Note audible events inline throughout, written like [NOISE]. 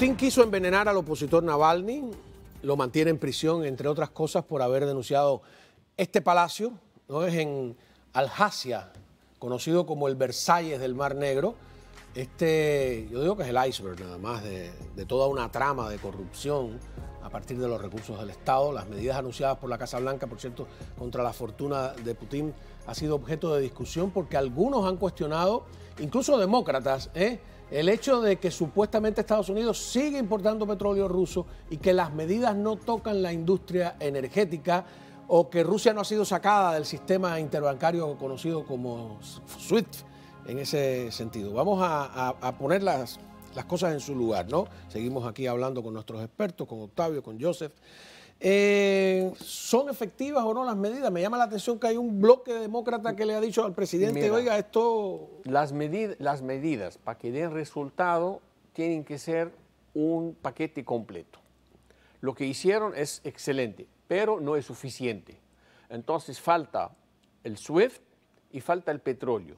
Putin quiso envenenar al opositor Navalny, lo mantiene en prisión, entre otras cosas, por haber denunciado este palacio, ¿no? Es en Aljasia, conocido como el Versalles del Mar Negro. Este, yo digo que es el iceberg nada más de toda una trama de corrupción a partir de los recursos del Estado. Las medidas anunciadas por la Casa Blanca, por cierto, contra la fortuna de Putin, ha sido objeto de discusión porque algunos han cuestionado, incluso demócratas, ¿eh? el hecho de que supuestamente Estados Unidos sigue importando petróleo ruso y que las medidas no tocan la industria energética o que Rusia no ha sido sacada del sistema interbancario conocido como SWIFT en ese sentido. Vamos a, poner las, las, cosas en su lugar, ¿no? Seguimos aquí hablando con nuestros expertos, con Octavio, con Joseph. Eh, ¿Son efectivas o no las medidas? Me llama la atención que hay un bloque demócrata que le ha dicho al presidente, Mira, oiga, esto... Las, medid las medidas para que den resultado tienen que ser un paquete completo. Lo que hicieron es excelente, pero no es suficiente. Entonces falta el SWIFT y falta el petróleo.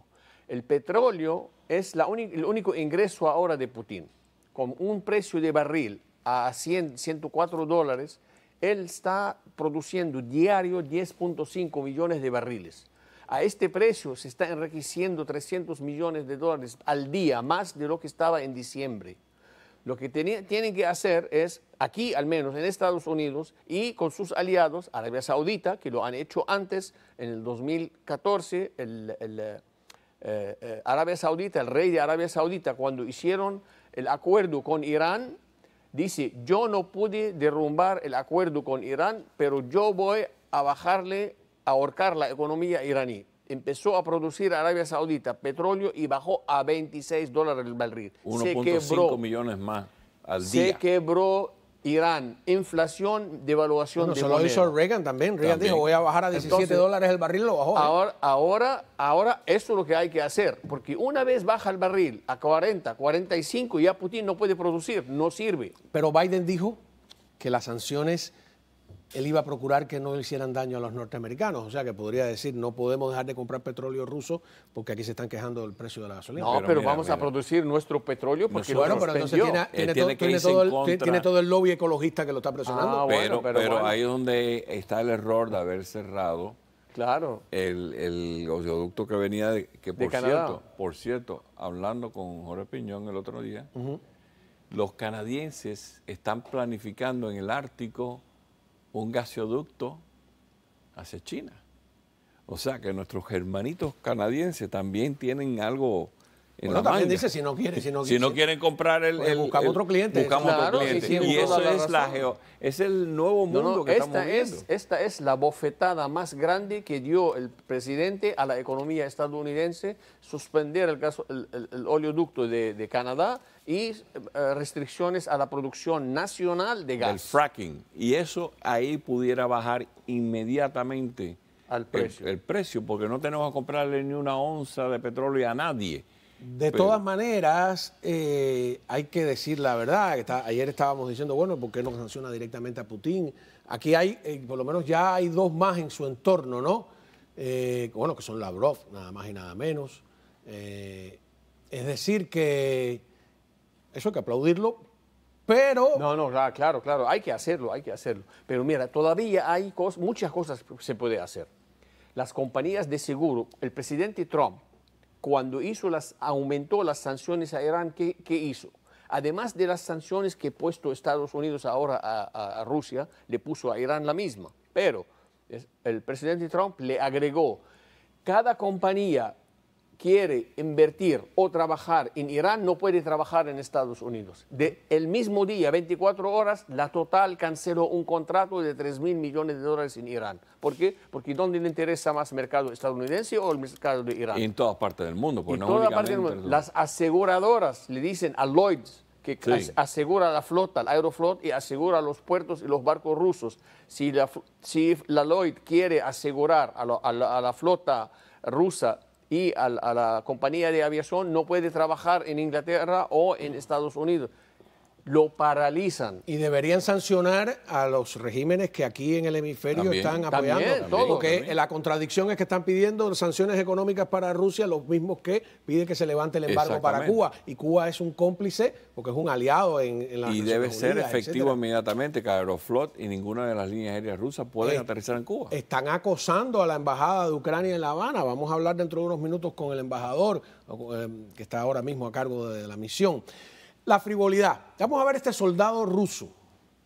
El petróleo es la el único ingreso ahora de Putin. Con un precio de barril a 100, 104 dólares, él está produciendo diario 10.5 millones de barriles. A este precio se está enriqueciendo 300 millones de dólares al día, más de lo que estaba en diciembre. Lo que tienen que hacer es, aquí al menos en Estados Unidos y con sus aliados, Arabia Saudita, que lo han hecho antes, en el 2014, el, el, eh, eh, Arabia Saudita, el rey de Arabia Saudita, cuando hicieron el acuerdo con Irán, dice, yo no pude derrumbar el acuerdo con Irán, pero yo voy a bajarle, a ahorcar la economía iraní. Empezó a producir Arabia Saudita petróleo y bajó a 26 dólares el barril. 1.5 millones más al día. Se quebró Irán, inflación, devaluación Bueno, de se lo hizo Reagan también. Reagan También. dijo, voy a bajar a 17 Entonces, dólares el barril, lo bajó. ¿eh? Ahora, ahora, ahora, eso es lo que hay que hacer, porque una vez baja el barril a 40, 45, ya Putin no puede producir, no sirve. Pero Biden dijo que las sanciones, él iba a procurar que no le hicieran daño a los norteamericanos. O sea, que podría decir, no podemos dejar de comprar petróleo ruso porque aquí se están quejando del precio de la gasolina. No, Pero pero, mira, vamos a producir nuestro petróleo porque bueno, pero entonces tiene, tiene tiene todo, el, contra. tiene todo el lobby ecologista que lo está presionando. Ah, bueno, pero pero pero bueno. ahí es donde está el error de haber cerrado Claro. el, el oleoducto que venía de que por cierto, por cierto, hablando con Jorge Piñón el otro día, los canadienses están planificando en el Ártico un gasoducto hacia China. O sea que nuestros hermanitos canadienses también tienen algo Bueno, la también manga. dice si no quiere, si no, Si no quieren comprar el, Pues el- buscamos el- otro cliente. buscamos Claro, otro sí, cliente. y eso la es la geo, es el nuevo mundo no, que estamos esta, viendo. es, esta es la bofetada más grande que dio el presidente a la economía estadounidense, suspender el, el- el- el oleoducto de, de Canadá y eh, restricciones a la producción nacional de el gas. fracking. Y eso ahí pudiera bajar inmediatamente Al el- precio. El, precio, porque no tenemos que comprarle ni una onza de petróleo a nadie. De Pero- todas maneras, eh, hay que decir la verdad. que está- ayer estábamos diciendo, bueno, ¿por qué no sanciona directamente a Putin? Aquí hay, eh, por lo menos ya hay dos más en su entorno, ¿no? Eh, bueno, que son Lavrov, nada más y nada menos. Es decir, que eso hay que aplaudirlo, pero No, no, claro, claro, hay que hacerlo, hay que hacerlo. Pero mira, todavía hay muchas cosas que se puede hacer. Las compañías de seguro, el presidente Trump, cuando hizo las, aumentó las sanciones a Irán, ¿qué, hizo? Además de las sanciones que ha puesto Estados Unidos ahora a, Rusia, le puso a Irán la misma. Pero el presidente Trump le agregó, cada compañía quiere invertir o trabajar en Irán, no puede trabajar en Estados Unidos. De el mismo día, 24 horas, la Total canceló un contrato de 3 mil millones de dólares en Irán. ¿Por qué? Porque ¿dónde le interesa más el mercado estadounidense o el mercado de Irán? Y en todas partes del mundo. Pues y no toda parte del mundo. Las aseguradoras le dicen a Lloyds que Sí. as- asegura la flota, el Aeroflot, y asegura los puertos y los barcos rusos. Si la, si la Lloyd quiere asegurar a, lo- a la, a la flota rusa y a, a la compañía de aviación, no puede trabajar en Inglaterra o en Estados Unidos. Lo paralizan. Y deberían sancionar a los regímenes que aquí en el hemisferio También. están También, apoyando. todo. porque También. la contradicción es que están pidiendo sanciones económicas para Rusia, los mismos que piden que se levante el embargo para. Cuba. Y Cuba es un cómplice porque es un aliado en, en las Y debe ser efectivo etcétera. inmediatamente que Aeroflot y ninguna de las líneas aéreas rusas pueden Eh, aterrizar en Cuba. Están acosando a la embajada de Ucrania en La Habana. Vamos a hablar dentro de unos minutos con el embajador eh, que está ahora mismo a cargo de la misión. La frivolidad. Vamos a ver este soldado ruso,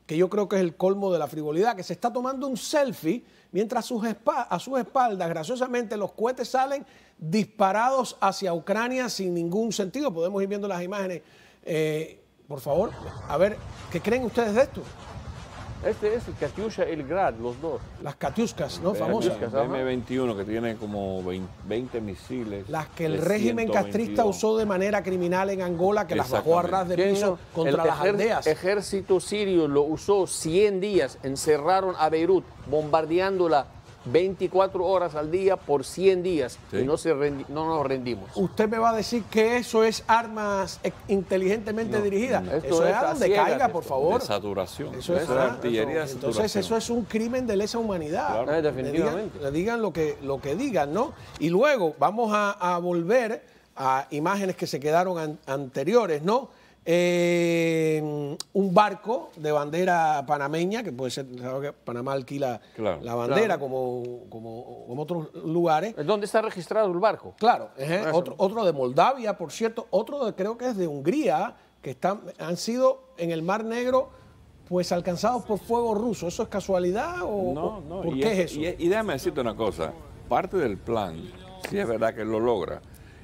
que yo creo que es el colmo de la frivolidad, que se está tomando un selfie mientras a sus, a espaldas, graciosamente, los cohetes salen disparados hacia Ucrania sin ningún sentido. Podemos ir viendo las imágenes. Eh, por favor, a ver, ¿qué creen ustedes de esto? Este es el Katyusha y el Grad, los dos. Las Katiuskas, ¿no? Famosas. Katyuskas, ajá. M21 que tiene como 20, 20 misiles. Las que el régimen castrista 122. usó de manera criminal en Angola, que las bajó a ras de ¿Quién piso contra el las aldeas. ejército sirio lo usó 100 días, encerraron a Beirut, bombardeándola 24 horas al día por 100 días Sí. y no, se rendi- no nos rendimos. Usted me va a decir que eso es armas e- inteligentemente dirigidas. esto Eso es a donde caiga, por favor. De saturación. Eso es, Eso es artillería de Entonces, eso es un crimen de lesa humanidad. Claro. Eh, Le definitivamente. digan, le digan lo, que, lo que digan, ¿no? Y luego vamos a, a volver a imágenes que se quedaron an- anteriores, ¿no? Eh, un barco de bandera panameña, que puede ser, que Panamá alquila Claro. la bandera Claro. como, como, como otros lugares. ¿Dónde está registrado el barco? Claro, ejé, Eso. otro, otro de Moldavia, por cierto, otro de- creo que es de Hungría, que están, han sido en el Mar Negro pues alcanzados por fuego ruso. ¿Eso es casualidad o No, o no. por y qué es eso? Y, y déjame decirte una cosa. Parte del plan, si es verdad que lo logra,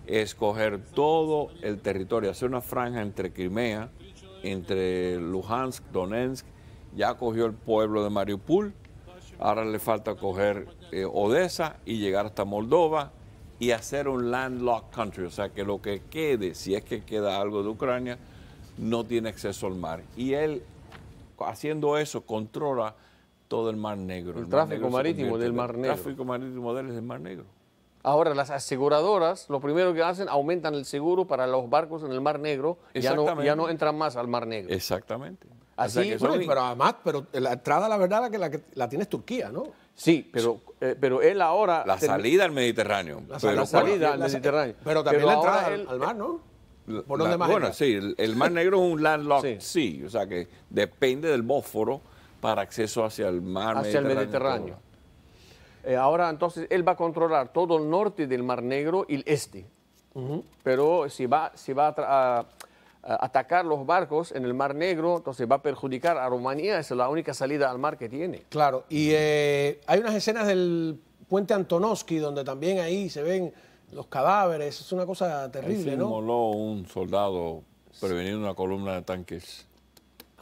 es coger todo el territorio, hacer una franja entre Crimea, entre Luhansk, Donetsk, ya cogió el pueblo de Mariupol, ahora le falta coger eh, Odessa y llegar hasta Moldova y hacer un landlocked country, o sea que lo que quede, si es que queda algo de Ucrania, no tiene acceso al mar. Y él, haciendo eso, controla todo el Mar Negro. El Mar tráfico Negro marítimo del Mar Negro. El tráfico marítimo de él es del Mar Negro. Ahora, las aseguradoras, lo primero que hacen, aumentan el seguro para los barcos en el Mar Negro, ya no, Exactamente. ya no entran más al Mar Negro. Exactamente. Así- que Bueno, son- pero además, pero la entrada, la verdad, la que la, que la tienes Turquía, ¿no? Sí, pero, eh, pero él ahora... la salida al Mediterráneo. La, pero la salida al Mediterráneo. Pero también Pero la entrada al, él- al mar, ¿no? La- ¿Por dónde la- más Bueno, entra? sí, el, el Mar Negro es un landlocked Sí. sea, o sea que depende del Bósforo para acceso hacia el mar hacia el Mediterráneo. Eh, ahora entonces él va a controlar todo el norte del Mar Negro y el este. Pero si va, si va a, tra- a- a atacar los barcos en el Mar Negro, entonces va a perjudicar a Rumanía. Esa es la única salida al mar que tiene. Claro, y eh, hay unas escenas del puente Antonovsky donde también ahí se ven los cadáveres, es una cosa Ahí terrible, se ¿no? inmoló un soldado preveniendo una columna de tanques.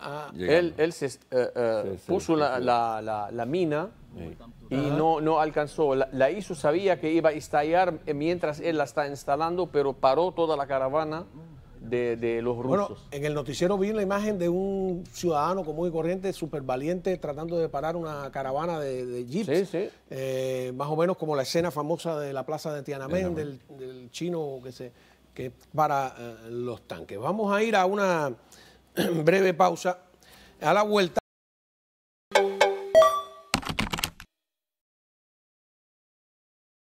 Ah. Él, él se, eh, eh, Sí, sí, puso sí, la, sí. la- la- la mina Sí. y no, no alcanzó. La, la hizo, sabía que iba a estallar mientras él la está instalando, pero paró toda la caravana de, de los Bueno, rusos. en el noticiero vi la imagen de un ciudadano común y corriente, súper valiente, tratando de parar una caravana de, de jeeps. Sí, sí. Eh, más o menos como la escena famosa de la plaza de Tiananmen, del, del chino que, se, que para eh, los tanques. Vamos a ir a una [CLEARS THROAT] breve pausa. A la vuelta.